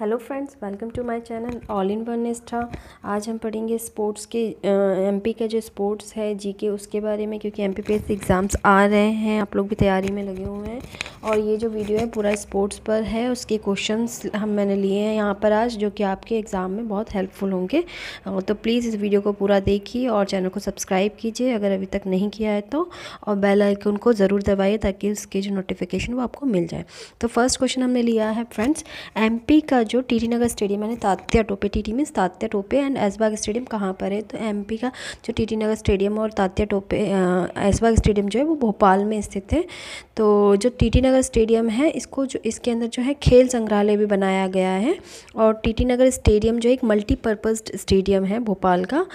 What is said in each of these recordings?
Hello friends, welcome to my channel all in one Nishtha. आज हम पढ़ेंगे sports के एमपी का जो स्पोर्ट्स है जीके उसके बारे में, क्योंकि एम पी एग्ज़ाम्स आ रहे हैं, आप लोग भी तैयारी में लगे हुए हैं। और ये जो वीडियो है, पूरा स्पोर्ट्स पर है, उसके क्वेश्चंस हम मैंने लिए हैं यहाँ पर आज, जो कि आपके एग्ज़ाम में बहुत हेल्पफुल होंगे। तो प्लीज़ इस वीडियो को पूरा देखिए और चैनल को सब्सक्राइब कीजिए, अगर अभी तक नहीं किया है तो। और बेल आइकन को ज़रूर दबाइए, ताकि उसकी जो नोटिफिकेशन वो आपको मिल जाए। तो फ़र्स्ट क्वेश्चन हमने लिया है फ्रेंड्स एमपी का जो टी नगर स्टेडियम यानी Tatya Tope T means Tatya Tope and Aishbagh stadium कहाँ पर है? तो एमपी का जो टी नगर स्टेडियम और तात्या टोपे ऐसबाग स्टेडियम जो है वो भोपाल में स्थित है। तो जो टी नगर स्टेडियम है इसको जो इसके अंदर जो है खेल संग्रहालय भी बनाया गया है और टी नगर स्टेडियम जो एक मल्टीपर्पज़ स्टेडियम है भोपाल का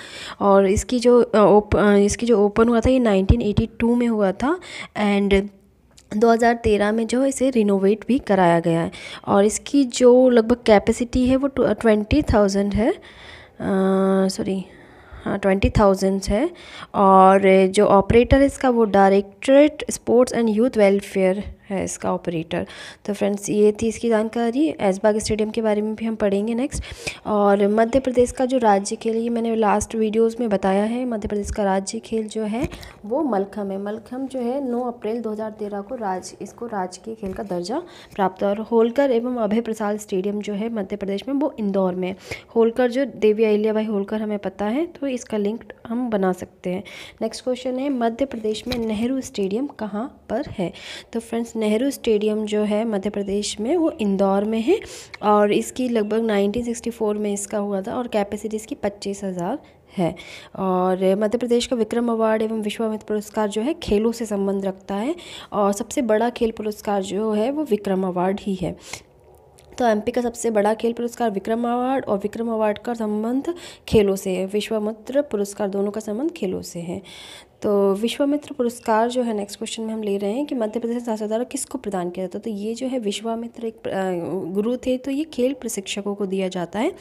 और इसकी जो ओप, इसकी जो ओपन हुआ था ये 1982 में हुआ था एंड 2013 में जो है इसे रिनोवेट भी कराया गया है। और इसकी जो लगभग कैपेसिटी है वो ट्वेंटी थाउज़ेंड है। सॉरी हाँ ट्वेंटी थाउज़ेंड है। और जो ऑपरेटर है इसका वो directorate sports and youth welfare है इसका ऑपरेटर तो फ्रेंड्स ये थी इसकी जानकारी। ऐसबाग स्टेडियम के बारे में भी हम पढ़ेंगे नेक्स्ट और मध्य प्रदेश का जो राज्य खेल, ये मैंने लास्ट वीडियोस में बताया है। मध्य प्रदेश का राज्य खेल जो है, वो मलखम है। मलखम जो है 9 अप्रैल 2013 को राज्य इसको राजकीय खेल का दर्जा प्राप्त और होलकर एवं अभय प्रसाद स्टेडियम जो है, मध्य प्रदेश में, वो इंदौर में होलकर जो देवी अहिल्या भाई होलकर, हमें पता है तो इसका लिंक हम बना सकते हैं। नेक्स्ट क्वेश्चन है, मध्य प्रदेश में नेहरू स्टेडियम कहाँ पर है? तो फ्रेंड्स नेहरू स्टेडियम जो है मध्य प्रदेश में, वो इंदौर में है और इसकी लगभग 1964 में इसका हुआ था और कैपेसिटी इसकी पच्चीस हज़ार है। और मध्य प्रदेश का विक्रम अवार्ड एवं विश्वामित्र पुरस्कार जो है खेलों से संबंध रखता है और सबसे बड़ा खेल पुरस्कार जो है वो विक्रम अवार्ड ही है। तो एमपी का सबसे बड़ा खेल पुरस्कार विक्रम अवार्ड और विक्रम अवार्ड का संबंध खेलों से है। विश्वामित्र पुरस्कार दोनों का संबंध खेलों से है। तो विश्वामित्र पुरस्कार जो है नेक्स्ट क्वेश्चन में हम ले रहे हैं कि मध्य प्रदेश शासन द्वारा किसको प्रदान किया जाता है? तो ये जो है विश्वामित्र एक गुरु थे तो ये खेल प्रशिक्षकों को दिया जाता है।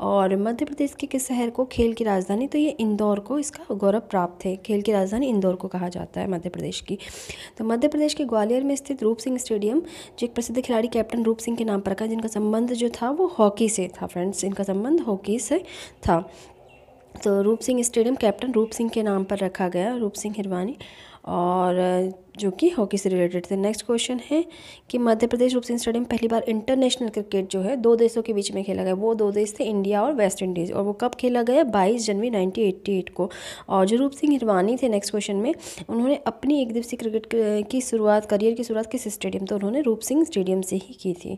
और मध्य प्रदेश के किस शहर को? खेल की राजधानी तो ये इंदौर को इसका गौरव प्राप्त है। खेल की राजधानी इंदौर को कहा जाता है मध्य प्रदेश की। तो मध्य प्रदेश के ग्वालियर में स्थित रूप सिंह स्टेडियम, जो एक प्रसिद्ध खिलाड़ी कैप्टन रूप सिंह के नाम पर रखा, जिनका संबंध जो था, वो हॉकी से था फ्रेंड्स इनका संबंध हॉकी से था। तो रूप सिंह स्टेडियम कैप्टन रूप सिंह के नाम पर रखा गया, रूप सिंह हिरवानी। और जो कि हॉकी से रिलेटेड थे नेक्स्ट क्वेश्चन है कि मध्य प्रदेश रूप सिंह स्टेडियम पहली बार इंटरनेशनल क्रिकेट जो है, दो देशों के बीच में खेला गया। वो दो देश थे इंडिया और वेस्ट इंडीज़ और वो कब खेला गया? बाईस जनवरी नाइनटीन को। और जो रूप सिंह हिरवानी थे नेक्स्ट क्वेश्चन में, उन्होंने अपनी एक दिवसीय क्रिकेट की शुरुआत करियर की शुरुआत किस स्टेडियम तो उन्होंने रूप सिंह स्टेडियम से ही की थी।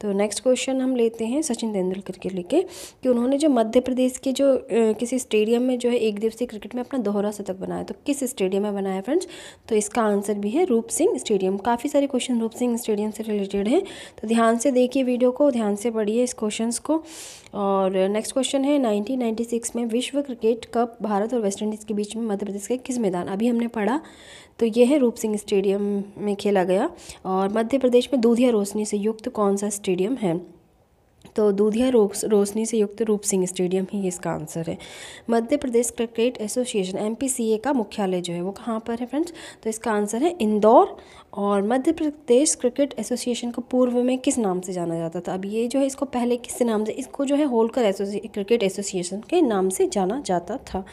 तो नेक्स्ट क्वेश्चन हम लेते हैं सचिन तेंदुलकर के लेके कि उन्होंने जो मध्य प्रदेश के जो किसी स्टेडियम में जो है एक दिवसीय क्रिकेट में अपना दोहरा शतक बनाया। तो किस स्टेडियम में बनाया फ्रेंड्स? तो इसका आंसर भी है, रूप सिंह स्टेडियम। काफ़ी सारे क्वेश्चन रूप सिंह स्टेडियम से रिलेटेड हैं। तो ध्यान से देखिए वीडियो को, ध्यान से पढ़िए इस क्वेश्चन को। और नेक्स्ट क्वेश्चन है 1996 में विश्व क्रिकेट कप भारत और वेस्ट इंडीज़ के बीच में मध्य प्रदेश के किस मैदान? अभी हमने पढ़ा। तो ये है रूप सिंह स्टेडियम में खेला गया। और मध्य प्रदेश में दूधिया रोशनी से युक्त कौन सा स्टेडियम है? तो दूधिया रोशनी से युक्त रूप सिंह स्टेडियम ही इसका आंसर है। Madhya Pradesh cricket association, MPCA का मुख्यालय जो है वो कहाँ पर है फ्रेंड्स? तो इसका आंसर है इंदौर। और मध्य प्रदेश क्रिकेट एसोसिएशन को पूर्व में किस नाम से जाना जाता था? अब ये जो है इसको पहले किस नाम से, इसको जो है होलकर एसोसिए क्रिकेट एसोसिएशन के नाम से जाना जाता था।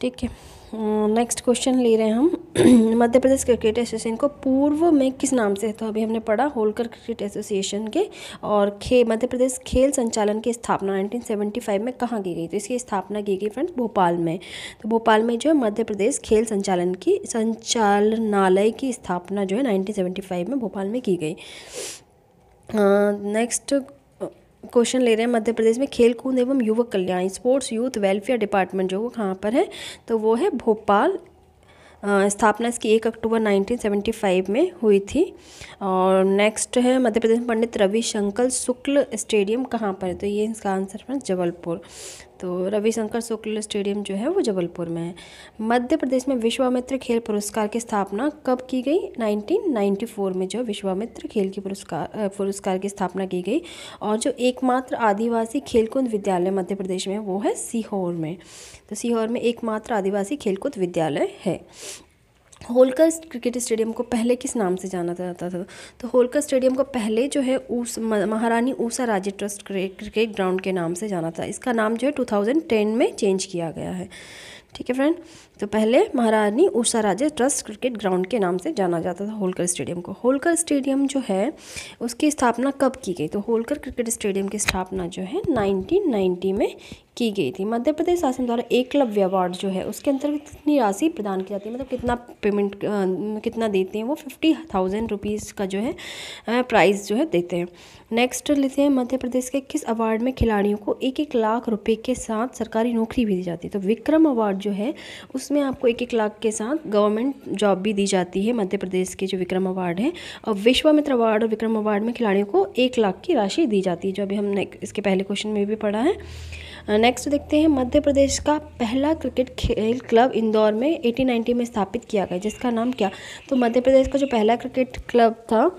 ठीक है। नेक्स्ट क्वेश्चन ले रहे हैं हम। मध्य प्रदेश क्रिकेट एसोसिएशन को पूर्व में किस नाम से तो अभी हमने पढ़ा, होलकर क्रिकेट एसोसिएशन के और खे, मध्य प्रदेश खेल संचालन की स्थापना 1975 में कहाँ की गई तो इसकी स्थापना की गई फ्रेंड्स भोपाल में। तो भोपाल में जो है, मध्य प्रदेश खेल संचालन की, संचालनालय की स्थापना जो है नाइनटीन में भोपाल में की गई। नेक्स्ट क्वेश्चन ले रहे हैं मध्य प्रदेश में खेल कूद एवं युवक कल्याण, स्पोर्ट्स, यूथ, वेलफेयर डिपार्टमेंट जो वो कहाँ पर है तो वो है भोपाल स्थापना इसकी एक अक्टूबर 1975 में हुई थी। और नेक्स्ट है मध्य प्रदेश में पंडित रविशंकर शुक्ल स्टेडियम कहाँ पर है? तो ये इसका आंसर है जबलपुर। तो रविशंकर शुक्ल स्टेडियम जो है वो जबलपुर में है। मध्य प्रदेश में विश्वामित्र खेल पुरस्कार की स्थापना कब की गई? 1994 में जो विश्वामित्र खेल की पुरस्कार पुरस्कार की स्थापना की गई। और जो एकमात्र आदिवासी खेलकूद विद्यालय मध्य प्रदेश में वो है सीहोर में। तो सीहोर में एकमात्र आदिवासी खेलकूद विद्यालय है। होलकर क्रिकेट स्टेडियम को पहले किस नाम से जाना जाता था? तो होलकर स्टेडियम को पहले जो है उस Maharani Usha Raje trust cricket ground के नाम से जाना था। इसका नाम जो है 2010 में चेंज किया गया है। ठीक है फ्रेंड तो पहले Maharani Usha Raje trust cricket ground के नाम से जाना जाता था होलकर स्टेडियम को। होलकर स्टेडियम जो है, उसकी स्थापना कब की गई? तो होलकर क्रिकेट स्टेडियम की स्थापना जो है 1990 में की गई थी। मध्य प्रदेश शासन द्वारा एकलव्य अवार्ड जो है, उसके अंतर्गत कितनी राशि प्रदान की जाती है? मतलब कितना पेमेंट कितना देते हैं वो? फिफ्टी थाउज़ेंड रुपीज़ का जो है प्राइज़ जो है देते हैं। नेक्स्ट लेते हैं, मध्य प्रदेश के किस अवार्ड में खिलाड़ियों को एक एक लाख रुपए के साथ सरकारी नौकरी भी दी जाती है? तो विक्रम अवार्ड जो है, उसमें आपको एक एक लाख के साथ गवर्नमेंट जॉब भी दी जाती है मध्य प्रदेश के जो विक्रम अवार्ड है। और विश्वामित्र अवार्ड और विक्रम अवार्ड में खिलाड़ियों को एक लाख की राशि दी जाती है, जो अभी हमने इसके पहले क्वेश्चन में भी पढ़ा है। नेक्स्ट देखते हैं, मध्य प्रदेश का पहला क्रिकेट खेल क्लब इंदौर में एटीन नाइनटी में स्थापित किया गया, जिसका नाम क्या? तो मध्य प्रदेश का जो पहला क्रिकेट क्लब था,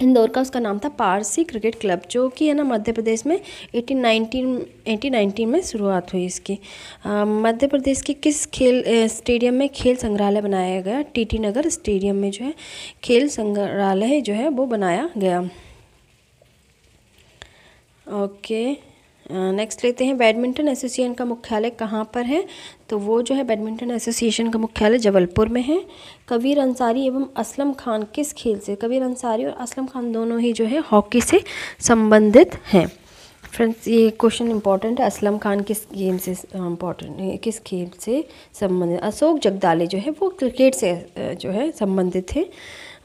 इंदौर का उसका नाम था पारसी क्रिकेट क्लब जो कि है ना मध्य प्रदेश में एटीन नाइनटीन एटीन नाइनटीन में शुरुआत हुई इसकी। मध्य प्रदेश के किस खेल स्टेडियम में खेल संग्रहालय बनाया गया? टीटी नगर स्टेडियम में जो है, खेल संग्रहालय जो है, वो बनाया गया। ओके। नेक्स्ट लेते हैं बैडमिंटन एसोसिएशन का मुख्यालय कहाँ पर है? तो वो जो है बैडमिंटन एसोसिएशन का मुख्यालय जबलपुर में है। कबीर अंसारी एवं असलम खान किस खेल से? कबीर अंसारी और असलम खान दोनों ही जो है, हॉकी से संबंधित हैं। फ्रेंड्स ये क्वेश्चन इंपॉर्टेंट है, असलम खान किस गेम से इंपॉर्टेंट किस खेल से संबंधित? अशोक जगदाले जो है, वो क्रिकेट से जो है, संबंधित थे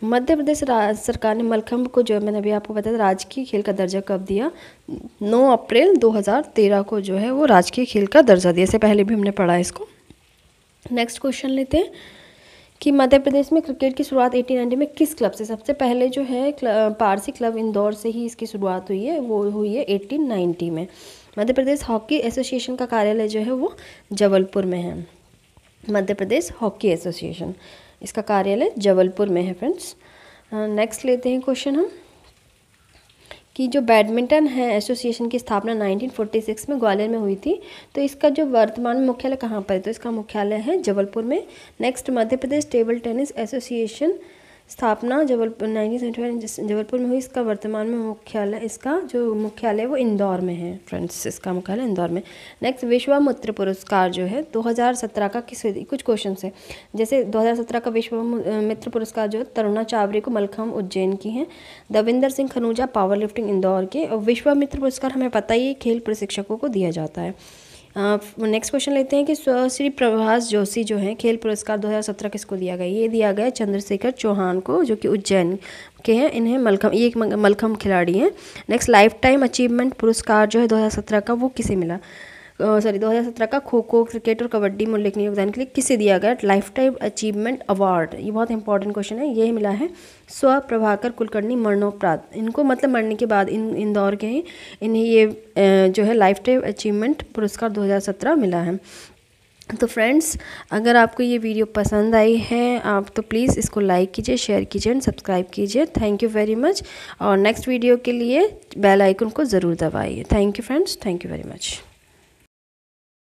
मध्य प्रदेश सरकार ने मलखम्ब को जो है, मैंने अभी आपको बताया राजकीय खेल का दर्जा कब दिया? 9 अप्रैल 2013 को जो है, वो राजकीय खेल का दर्जा दिया। इससे पहले भी हमने पढ़ा इसको। नेक्स्ट क्वेश्चन लेते हैं कि मध्य प्रदेश में क्रिकेट की शुरुआत एटीन में किस क्लब से? सबसे पहले जो है पारसी क्लब इंदौर से ही इसकी शुरुआत हुई है, वो हुई है एटीन में। मध्य प्रदेश हॉकी एसोसिएशन का कार्यालय जो है, वो जबलपुर में है। Madhya Pradesh hockey association. इसका कार्यालय जबलपुर में है फ्रेंड्स नेक्स्ट लेते हैं क्वेश्चन हम, कि जो बैडमिंटन है एसोसिएशन की स्थापना 1946 में ग्वालियर में हुई थी तो इसका जो वर्तमान मुख्यालय कहाँ पर है? तो इसका मुख्यालय है जबलपुर में. Next Madhya Pradesh table tennis association स्थापना जबलपुर, नाइनटीन जबलपुर में हुई, इसका वर्तमान में मुख्यालय, इसका जो मुख्यालय वो इंदौर में है फ्रेंड्स इसका मुख्यालय इंदौर में। नेक्स्ट विश्वामित्र पुरस्कार जो है 2017 का किस कुछ क्वेश्चन है। जैसे 2017 का विश्वामित्र पुरस्कार जो तरुणा चावरी को मलखम उज्जैन की हैं। दविंदर सिंह खनूजा पावर लिफ्टिंग इंदौर के, और विश्वामित्र पुरस्कार हमें पता ही, खेल प्रशिक्षकों को दिया जाता है। नेक्स्ट क्वेश्चन लेते हैं कि श्री प्रभास जोशी जो हैं, खेल पुरस्कार 2017 किसको दिया गया? ये दिया गया चंद्रशेखर चौहान को, जो कि उज्जैन के हैं। इन्हें मलखम, ये एक मलखम खिलाड़ी हैं। नेक्स्ट लाइफ टाइम अचीवमेंट पुरस्कार जो है 2017 का, वो किसे मिला? सॉरी 2017 का खो खो क्रिकेट और कबड्डी में उल्लेखनीय योगदान के लिए किसे दिया गया? लाइफ टाइम अचीवमेंट अवार्ड ये बहुत इंपॉर्टेंट क्वेश्चन है ये मिला है। स्व प्रभाकर कुलकर्णी मरणोपराध इनको मतलब मरने के बाद इन, इंदौर के ही। इन्हें ये जो है लाइफ टाइम अचीवमेंट पुरस्कार 2017 मिला है। तो फ्रेंड्स अगर आपको ये वीडियो पसंद आई है, आप तो प्लीज़ इसको लाइक कीजिए शेयर कीजिए एंड सब्सक्राइब कीजिए। थैंक यू वेरी मच और नेक्स्ट वीडियो के लिए बेल आइकन को ज़रूर दबाइए। Thank you friends thank you very much